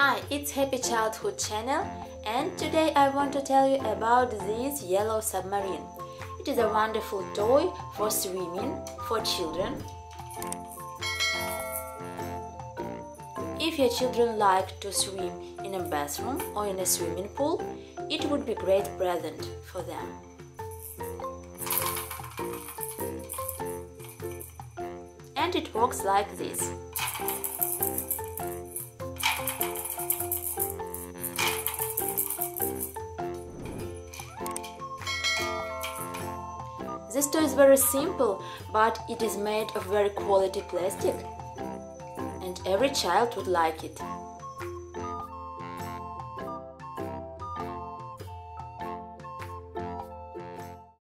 Hi, it's Happy Childhood channel and today I want to tell you about this yellow submarine. It is a wonderful toy for swimming for children. If your children like to swim in a bathroom or in a swimming pool, it would be great present for them. And it works like this. This toy is very simple, but it is made of very quality plastic and every child would like it.